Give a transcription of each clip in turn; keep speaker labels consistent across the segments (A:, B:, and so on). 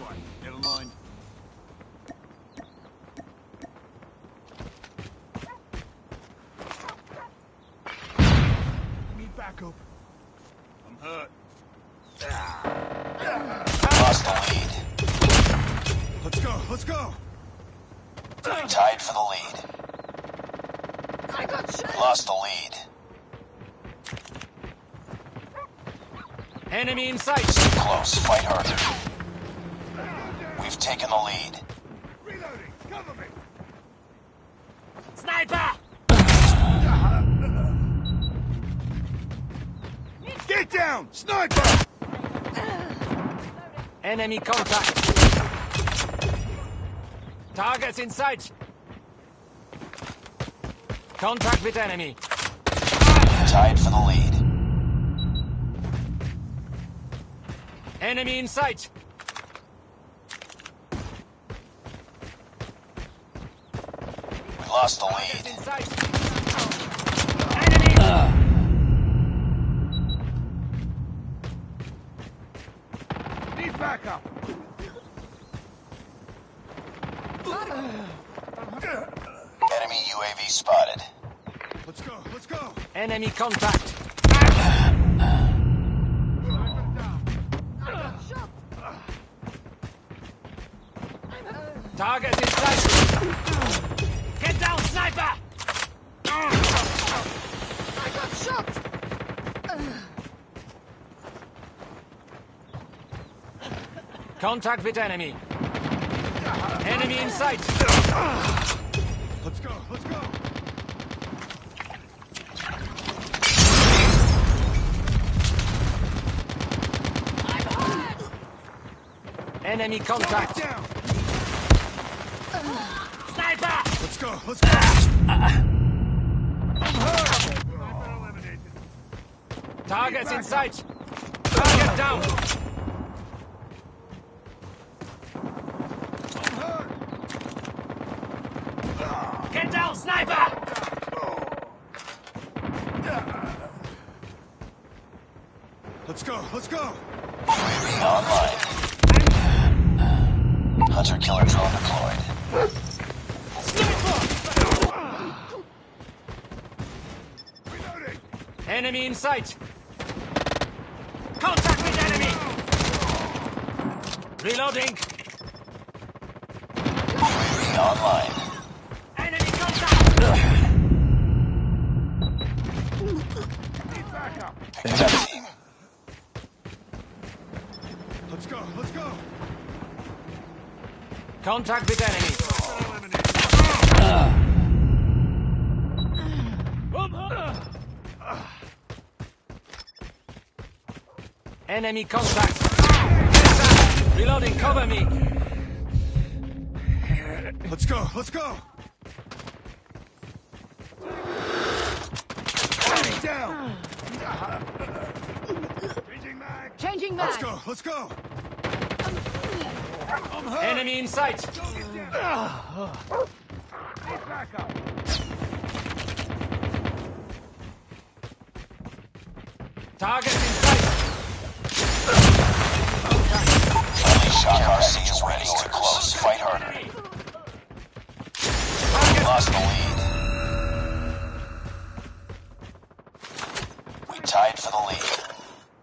A: way. Never mind. Need backup. I'm hurt. Hostile lead. Let's go, let's go!
B: We're tied for the lead.
C: I got shot.
B: Lost the lead.
D: Enemy in sight.
B: Stay close, fight harder. We've taken the lead.
A: Reloading. Cover me.
D: Sniper!
A: Get down. Sniper.
D: Enemy contact. Targets in sight. Contact with enemy.
B: Tied for the lead.
D: Enemy in sight.
B: Lost the lead.
D: in. Enemy!
A: Need backup.
B: Enemy UAV spotted.
A: Let's go. Let's go.
D: Enemy contact. Targets in sight. Get down, sniper!
C: I got shot.
D: Contact with enemy. Enemy in sight.
A: Let's go. Let's go.
D: Enemy contact.
A: Down.
D: Sniper!
A: Let's go. Let's go. I'm hurt. eliminated.
D: Targets in sight. Target down. Get down, sniper!
A: Let's go. Let's go.
B: UAV online. Hunter killer drone deployed.
A: Reloading.
D: Enemy in sight. Contact with enemy. Reloading.
B: UAV online.
D: Enemy contact.
A: Need backup. Let's go. Let's go.
D: Contact with enemy. Enemy contact. Reloading, cover me.
A: Let's go. Let's go. Enemy down. Changing mag.
C: Changing mag!
A: Let's go. Let's go. I'm hurt.
D: Enemy in sight.
A: Go get down. Need backup.
D: Targets in sight.
B: Shock RC is ready. Too close. Fight harder. We lost the lead. We tied for the lead.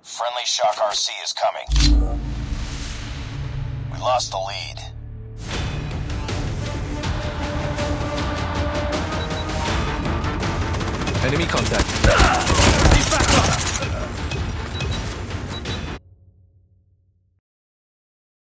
B: Friendly shock RC is coming. We lost the lead.
E: Enemy contact.